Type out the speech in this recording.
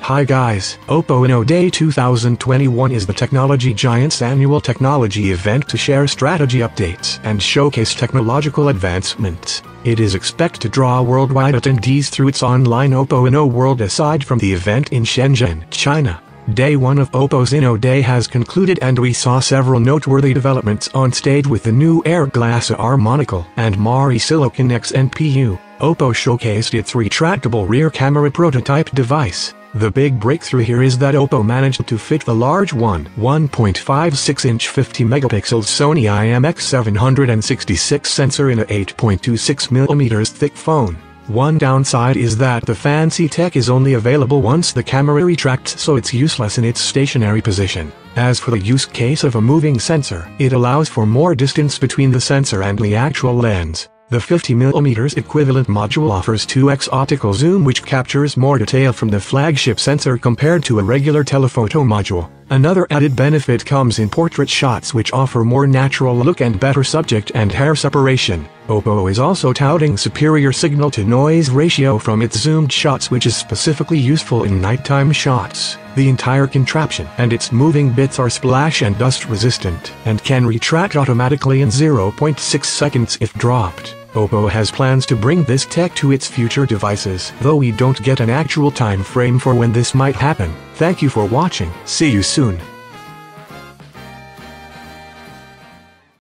Hi guys, Oppo Inno Day 2021 is the technology giant's annual technology event to share strategy updates and showcase technological advancements. It is expected to draw worldwide attendees through its online Oppo Inno World aside from the event in Shenzhen, China. Day 1 of Oppo's Inno Day has concluded and we saw several noteworthy developments on stage with the new Airglass R monocle and Mari Silicon X NPU. Oppo showcased its retractable rear camera prototype device. The big breakthrough here is that Oppo managed to fit the large one 1.56-inch 50-megapixel Sony IMX766 sensor in a 8.26mm thick phone. One downside is that the fancy tech is only available once the camera retracts so it's useless in its stationary position. As for the use case of a moving sensor, it allows for more distance between the sensor and the actual lens. The 50mm equivalent module offers 2x optical zoom which captures more detail from the flagship sensor compared to a regular telephoto module. Another added benefit comes in portrait shots which offer more natural look and better subject and hair separation. Oppo is also touting superior signal-to-noise ratio from its zoomed shots which is specifically useful in nighttime shots. The entire contraption and its moving bits are splash and dust resistant and can retract automatically in 0.6 seconds if dropped. Oppo has plans to bring this tech to its future devices, though we don't get an actual time frame for when this might happen. Thank you for watching, see you soon.